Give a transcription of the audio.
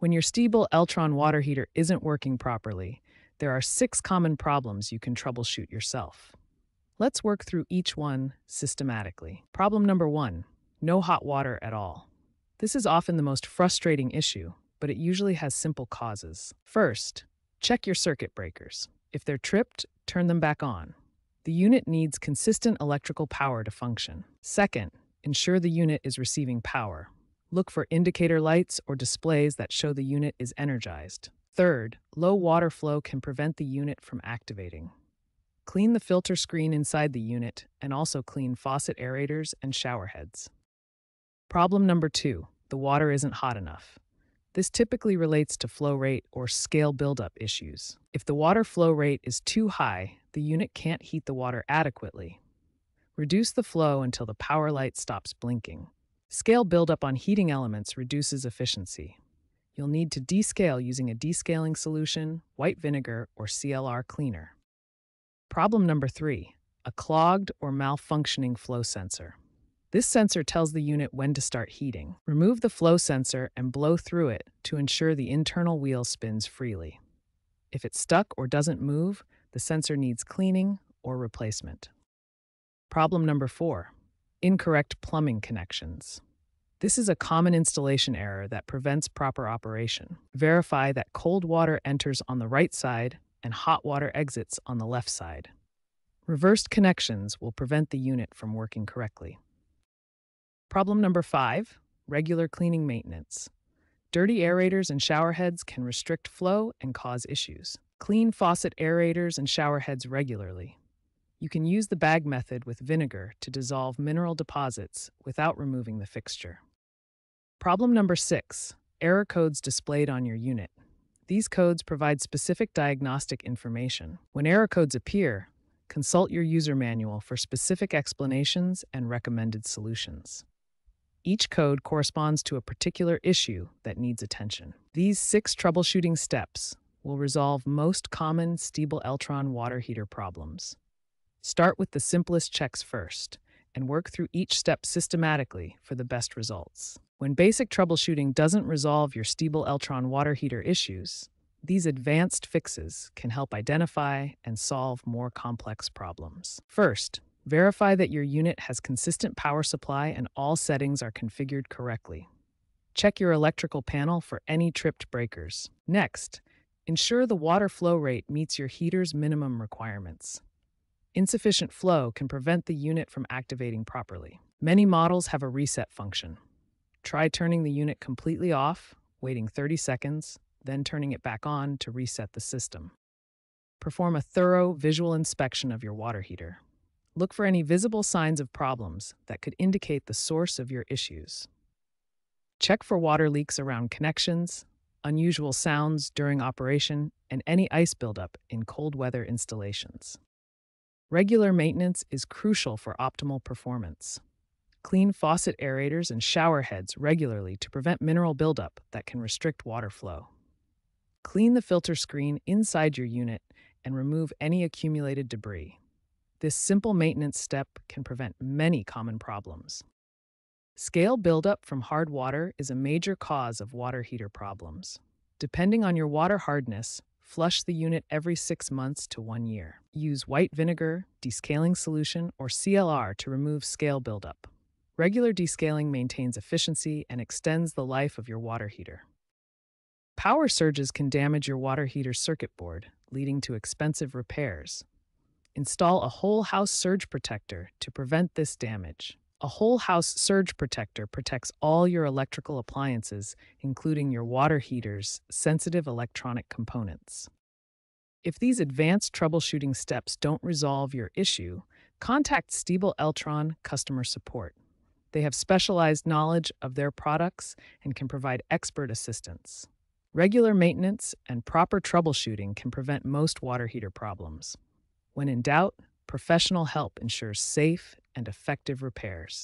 When your Stiebel Eltron water heater isn't working properly, there are six common problems you can troubleshoot yourself. Let's work through each one systematically. Problem number one no hot water at all. This is often the most frustrating issue, but it usually has simple causes. First, check your circuit breakers. If they're tripped, turn them back on. The unit needs consistent electrical power to function. Second, ensure the unit is receiving power. Look for indicator lights or displays that show the unit is energized. Third, low water flow can prevent the unit from activating. Clean the filter screen inside the unit and also clean faucet aerators and shower heads. Problem number two the water isn't hot enough. This typically relates to flow rate or scale buildup issues. If the water flow rate is too high, the unit can't heat the water adequately. Reduce the flow until the power light stops blinking. Scale buildup on heating elements reduces efficiency. You'll need to descale using a descaling solution, white vinegar, or CLR cleaner. Problem number three a clogged or malfunctioning flow sensor. This sensor tells the unit when to start heating. Remove the flow sensor and blow through it to ensure the internal wheel spins freely. If it's stuck or doesn't move, the sensor needs cleaning or replacement. Problem number four incorrect plumbing connections. This is a common installation error that prevents proper operation. Verify that cold water enters on the right side and hot water exits on the left side. Reversed connections will prevent the unit from working correctly. Problem number five regular cleaning maintenance. Dirty aerators and shower heads can restrict flow and cause issues. Clean faucet aerators and shower heads regularly. You can use the bag method with vinegar to dissolve mineral deposits without removing the fixture. Problem number six error codes displayed on your unit. These codes provide specific diagnostic information. When error codes appear, consult your user manual for specific explanations and recommended solutions. Each code corresponds to a particular issue that needs attention. These six troubleshooting steps will resolve most common Stiebel Eltron water heater problems. Start with the simplest checks first and work through each step systematically for the best results. When basic troubleshooting doesn't resolve your Stiebel Eltron water heater issues, these advanced fixes can help identify and solve more complex problems. First, verify that your unit has consistent power supply and all settings are configured correctly. Check your electrical panel for any tripped breakers. Next, ensure the water flow rate meets your heater's minimum requirements. Insufficient flow can prevent the unit from activating properly. Many models have a reset function. Try turning the unit completely off, waiting 30 seconds, then turning it back on to reset the system. Perform a thorough visual inspection of your water heater. Look for any visible signs of problems that could indicate the source of your issues. Check for water leaks around connections, unusual sounds during operation, and any ice buildup in cold weather installations. Regular maintenance is crucial for optimal performance. Clean faucet aerators and shower heads regularly to prevent mineral buildup that can restrict water flow. Clean the filter screen inside your unit and remove any accumulated debris. This simple maintenance step can prevent many common problems. Scale buildup from hard water is a major cause of water heater problems. Depending on your water hardness, Flush the unit every six months to one year. Use white vinegar, descaling solution, or CLR to remove scale buildup. Regular descaling maintains efficiency and extends the life of your water heater. Power surges can damage your water heater circuit board, leading to expensive repairs. Install a whole house surge protector to prevent this damage. A whole house surge protector protects all your electrical appliances, including your water heater's sensitive electronic components. If these advanced troubleshooting steps don't resolve your issue, contact Stiebel Eltron customer support. They have specialized knowledge of their products and can provide expert assistance. Regular maintenance and proper troubleshooting can prevent most water heater problems. When in doubt, professional help ensures safe and effective repairs.